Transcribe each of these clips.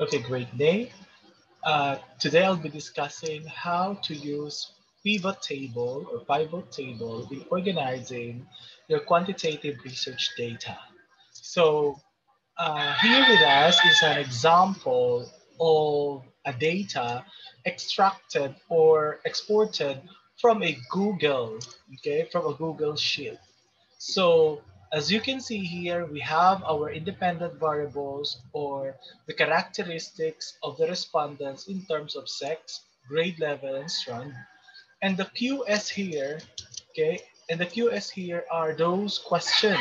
Okay, great day. Uh, today I'll be discussing how to use pivot table or pivot table in organizing your quantitative research data. So uh, here with us is an example of a data extracted or exported from a Google, okay, from a Google Sheet. So as you can see here, we have our independent variables or the characteristics of the respondents in terms of sex, grade level, and strand. And the QS here, okay, and the QS here are those questions,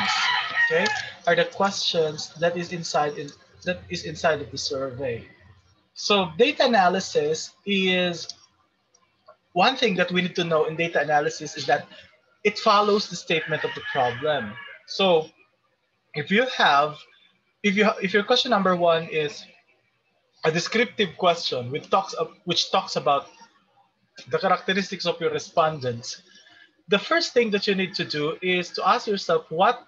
okay, are the questions that is inside in, that is inside of the survey. So data analysis is one thing that we need to know in data analysis is that it follows the statement of the problem. So if you have, if you if your question number one is a descriptive question which talks which talks about the characteristics of your respondents, the first thing that you need to do is to ask yourself what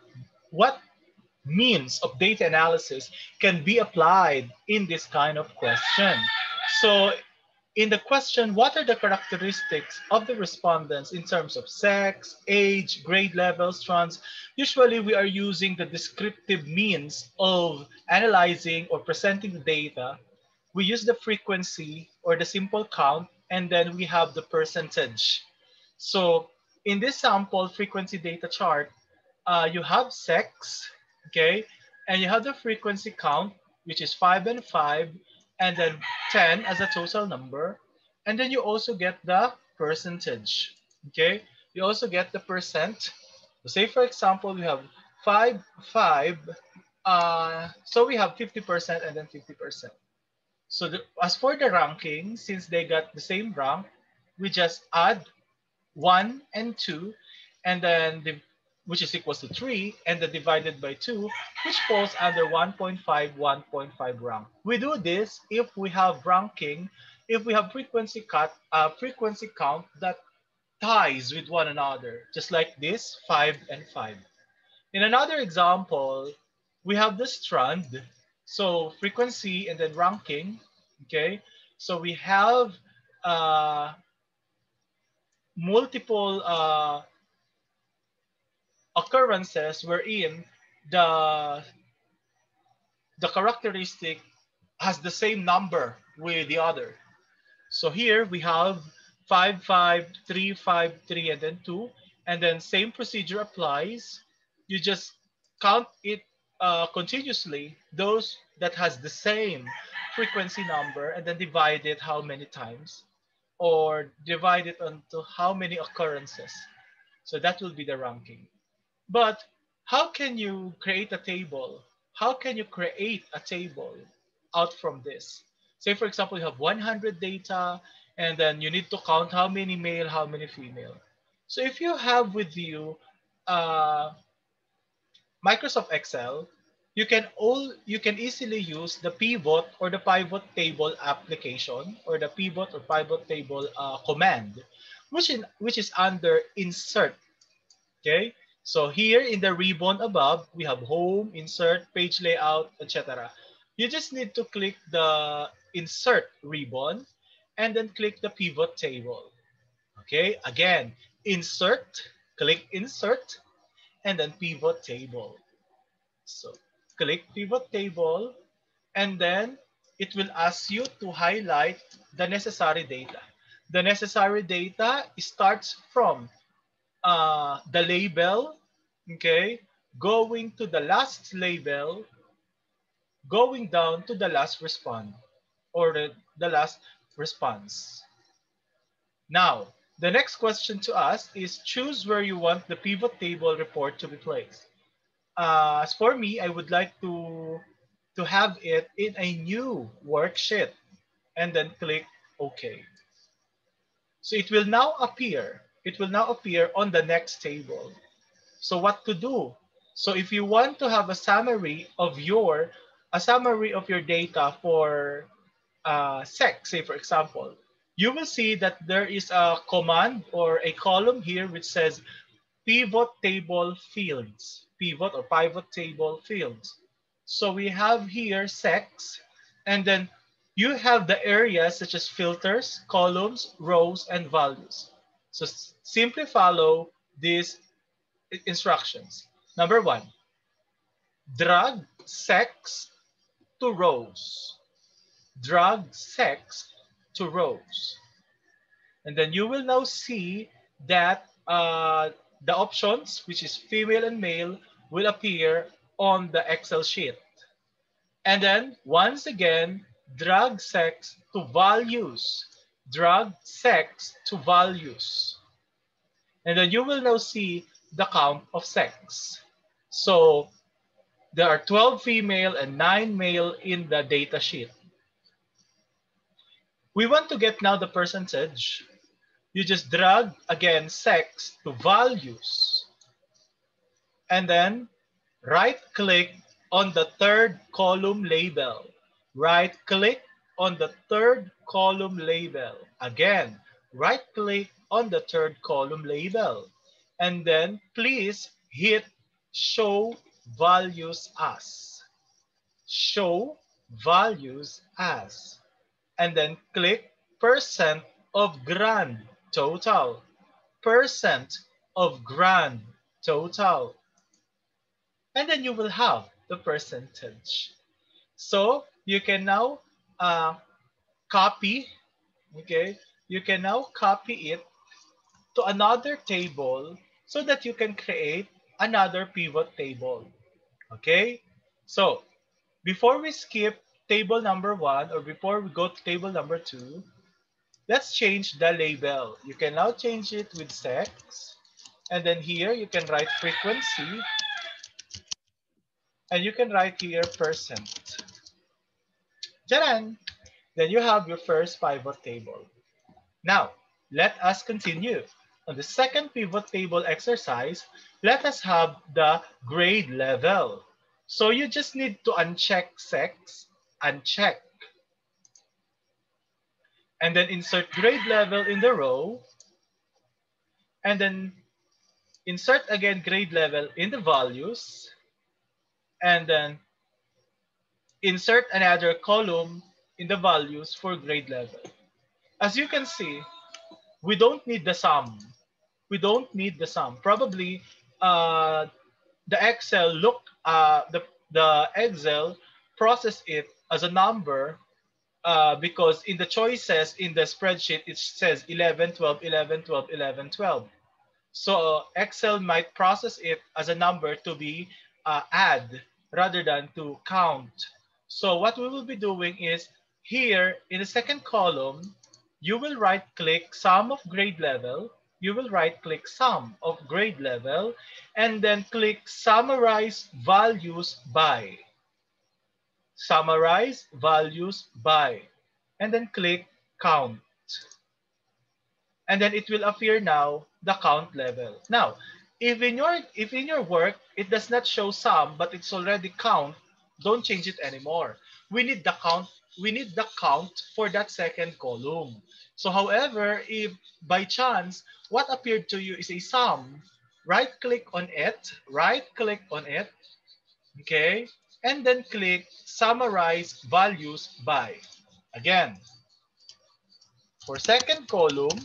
what means of data analysis can be applied in this kind of question. So in the question, what are the characteristics of the respondents in terms of sex, age, grade level, trans? Usually we are using the descriptive means of analyzing or presenting the data. We use the frequency or the simple count, and then we have the percentage. So in this sample frequency data chart, uh, you have sex, okay? And you have the frequency count, which is five and five, and then 10 as a total number. And then you also get the percentage, okay? You also get the percent. Say for example, we have five, five, uh, so we have 50% and then 50%. So the, as for the ranking, since they got the same rank, we just add one and two, and then the which is equals to 3, and then divided by 2, which falls under 1.5, 1.5 rank. We do this if we have ranking, if we have frequency cut, uh, frequency count that ties with one another, just like this, 5 and 5. In another example, we have the strand. So frequency and then ranking, okay? So we have uh, multiple uh, occurrences wherein the the characteristic has the same number with the other. So here we have 5, 5, 3, 5, 3, and then 2. And then same procedure applies. You just count it uh, continuously, those that has the same frequency number, and then divide it how many times, or divide it onto how many occurrences. So that will be the ranking. But how can you create a table? How can you create a table out from this? Say, for example, you have 100 data, and then you need to count how many male, how many female. So if you have with you uh, Microsoft Excel, you can all you can easily use the pivot or the pivot table application or the pivot or pivot table uh, command, which in which is under insert. Okay, so here in the ribbon above, we have home, insert, page layout, etc. You just need to click the insert ribbon and then click the pivot table. Okay, again, insert, click insert, and then pivot table. So click pivot table, and then it will ask you to highlight the necessary data. The necessary data starts from uh, the label, okay, going to the last label, going down to the last respond or the, the last response. Now, the next question to ask is choose where you want the pivot table report to be placed. Uh, as for me, I would like to, to have it in a new worksheet and then click OK. So it will now appear it will now appear on the next table. So what to do? So if you want to have a summary of your, a summary of your data for uh, sex, say for example, you will see that there is a command or a column here which says pivot table fields, pivot or pivot table fields. So we have here sex, and then you have the areas such as filters, columns, rows, and values. So simply follow these instructions. Number one, drag sex to rows. Drag sex to rows. And then you will now see that uh, the options, which is female and male, will appear on the Excel sheet. And then once again, drag sex to values. Drag sex to values. And then you will now see the count of sex. So there are 12 female and 9 male in the data sheet. We want to get now the percentage. You just drag again sex to values. And then right click on the third column label. Right click on the third column label. Again, right click on the third column label. And then please hit show values as. Show values as. And then click percent of grand total. Percent of grand total. And then you will have the percentage. So you can now uh, copy, okay? You can now copy it to another table so that you can create another pivot table. Okay? So, before we skip table number one or before we go to table number two, let's change the label. You can now change it with sex. And then here you can write frequency. And you can write here percent. Jaran! Then you have your first pivot table. Now, let us continue. On the second pivot table exercise, let us have the grade level. So you just need to uncheck sex, uncheck. And then insert grade level in the row. And then insert again grade level in the values. And then insert another column in the values for grade level. As you can see, we don't need the sum. We don't need the sum. Probably uh, the Excel look, uh, the, the Excel process it as a number uh, because in the choices in the spreadsheet, it says 11, 12, 11, 12, 11, 12. So Excel might process it as a number to be uh, add rather than to count. So what we will be doing is here in the second column, you will right click sum of grade level you will right click sum of grade level and then click summarize values by. Summarize values by and then click count. And then it will appear now the count level. Now, if in your if in your work it does not show sum but it's already count, don't change it anymore. We need the count we need the count for that second column. So however, if by chance, what appeared to you is a sum, right click on it, right click on it, okay? And then click summarize values by. Again, for second column,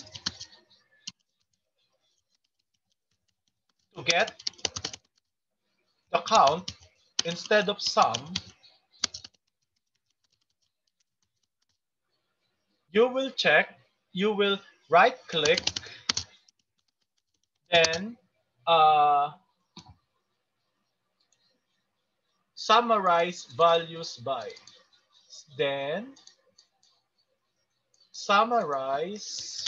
to get the count instead of sum, you will check you will right click, then uh, summarize values by. Then summarize,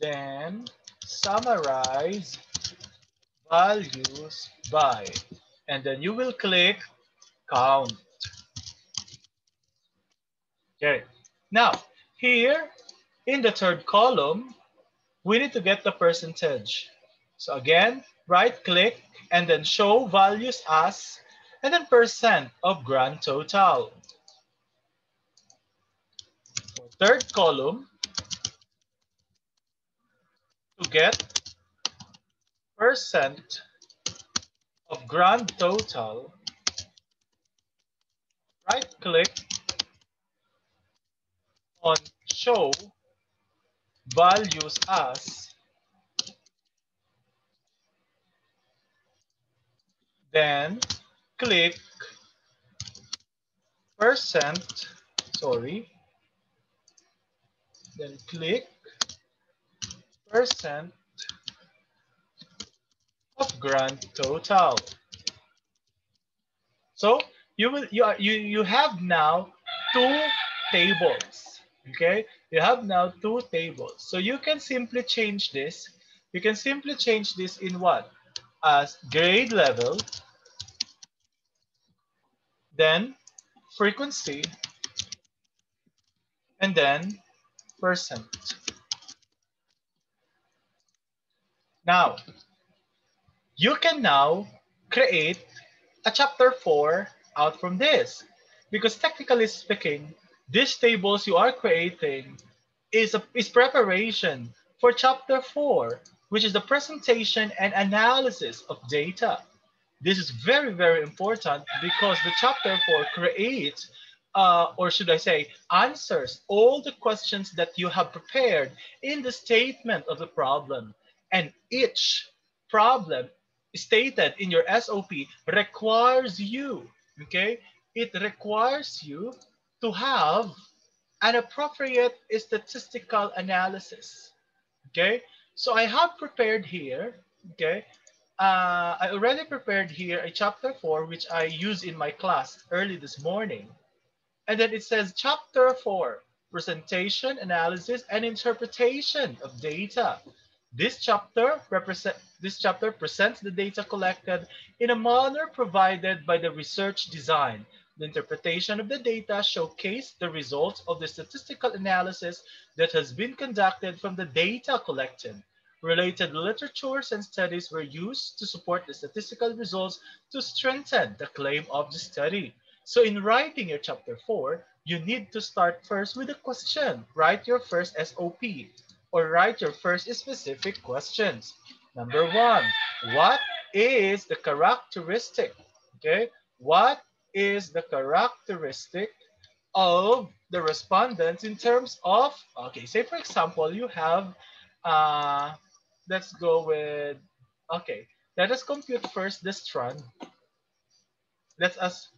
then summarize values by. And then you will click count. Okay. Now, here in the third column, we need to get the percentage. So again, right click and then show values as and then percent of grand total. third column, to get percent of grand total, right click on show values as then click percent sorry then click percent of grand total. So you will you are you you have now two tables okay? You have now two tables. So you can simply change this. You can simply change this in what? As grade level then frequency and then percent. Now you can now create a chapter 4 out from this. Because technically speaking, these tables you are creating is, a, is preparation for chapter 4, which is the presentation and analysis of data. This is very, very important because the chapter 4 creates, uh, or should I say, answers all the questions that you have prepared in the statement of the problem. And each problem stated in your SOP requires you, okay? It requires you to have an appropriate statistical analysis, okay? So I have prepared here, okay? Uh, I already prepared here a chapter four, which I use in my class early this morning. And then it says chapter four, presentation, analysis, and interpretation of data. This chapter represent this chapter presents the data collected in a manner provided by the research design. The interpretation of the data showcase the results of the statistical analysis that has been conducted from the data collected. Related literatures and studies were used to support the statistical results to strengthen the claim of the study. So in writing your chapter four, you need to start first with a question. Write your first SOP or write your first specific questions. Number one, what is the characteristic? Okay, what is the characteristic of the respondents in terms of, okay, say for example, you have, uh, let's go with, okay, let us compute first the strand. Let us,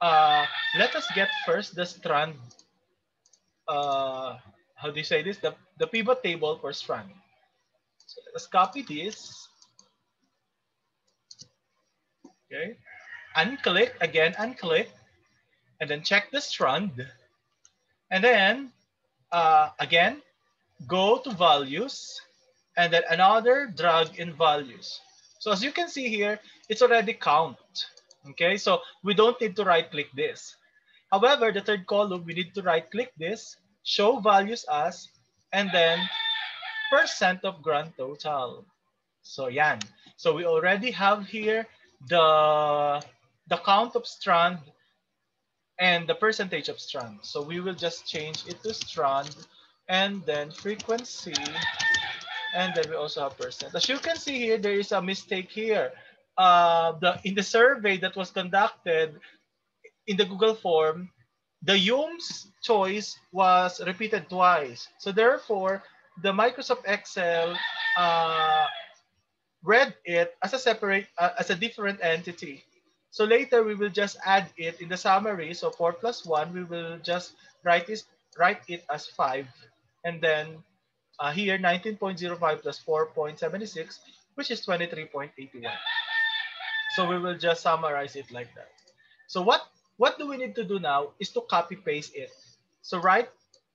uh, let us get first the strand uh, how do you say this? The, the pivot table for strand. So let's copy this. Okay. Unclick, again, unclick, and then check the strand. And then, uh, again, go to values, and then another drag in values. So as you can see here, it's already count. Okay, so we don't need to right click this. However, the third column, we need to right click this show values as, and then percent of grand total. So yan. So we already have here the, the count of strand and the percentage of strand. So we will just change it to strand and then frequency and then we also have percent. As you can see here, there is a mistake here. Uh, the in the survey that was conducted in the Google form, the HUMSS choice was repeated twice. So therefore, the Microsoft Excel uh, read it as a separate, uh, as a different entity. So later we will just add it in the summary. So 4 plus 1, we will just write, this, write it as 5. And then uh, here 19.05 plus 4.76, which is 23.81. So we will just summarize it like that. So what what do we need to do now is to copy paste it. So right,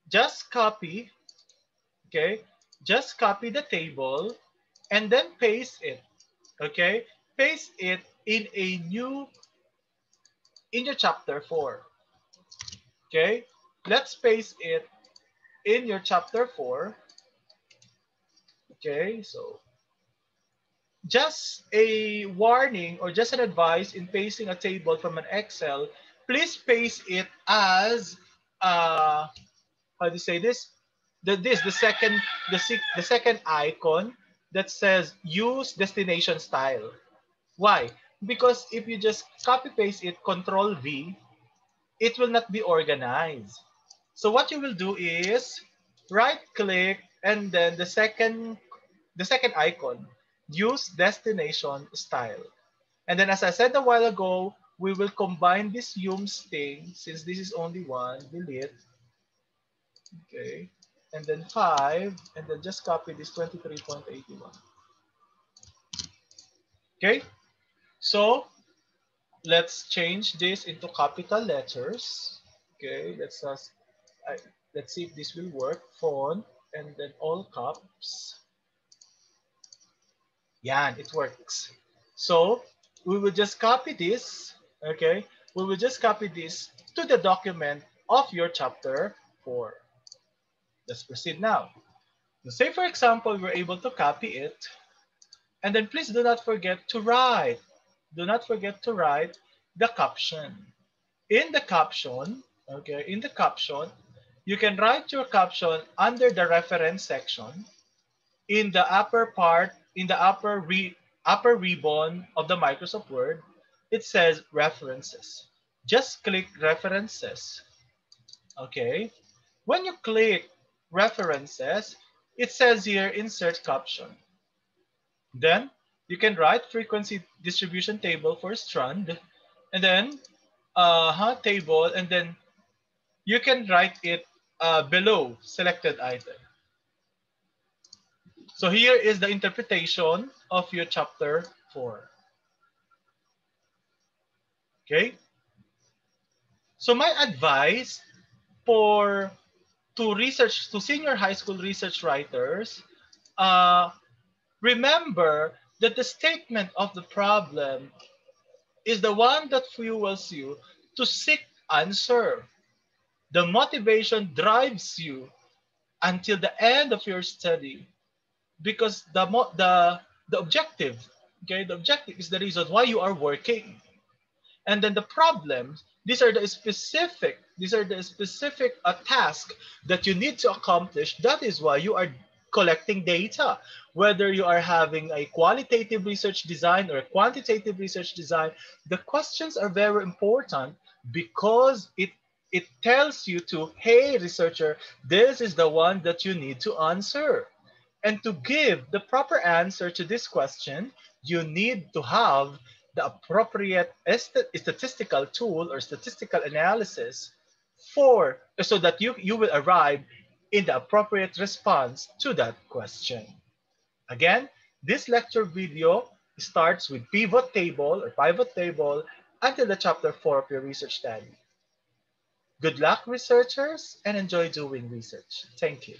just copy, okay? Just copy the table and then paste it, okay? Paste it in a new, in your chapter four, okay? Let's paste it in your chapter four, okay? So just a warning or just an advice in pasting a table from an Excel please paste it as uh how do you say this the this the second the the second icon that says use destination style why because if you just copy paste it control v it will not be organized. So what you will do is right click and then the second the second icon, use destination style. And then as I said a while ago, we will combine this HUMSS thing since this is only one, delete. Okay. And then five, and then just copy this 23.81. Okay. So let's change this into capital letters. Okay, let's uh, let's see if this will work. Phone and then all caps. Yeah, it works. So we will just copy this. Okay, we will just copy this to the document of your chapter four. Let's proceed now. So say, for example, we're able to copy it. And then please do not forget to write. Do not forget to write the caption. In the caption, okay, in the caption, you can write your caption under the reference section in the upper part, in the upper, re, upper ribbon of the Microsoft Word, it says references. Just click references. Okay. When you click references, it says here insert caption. Then you can write frequency distribution table for strand and then uh, huh, table and then you can write it uh, below selected item. So here is the interpretation of your chapter 4. Okay? So my advice for to research to senior high school research writers, uh, remember that the statement of the problem is the one that fuels you to seek answer. The motivation drives you until the end of your study because the the the objective okay the objective is the reason why you are working. And then the problems these are the specific these are the specific uh, tasks that you need to accomplish. That is why you are collecting data whether you are having a qualitative research design or a quantitative research design the questions are very important because it it tells you to, hey, researcher, this is the one that you need to answer. And to give the proper answer to this question, you need to have the appropriate statistical tool or statistical analysis for so that you, you will arrive in the appropriate response to that question. Again, this lecture video starts with pivot table or pivot table until the chapter four of your research study. Good luck, researchers, and enjoy doing research. Thank you.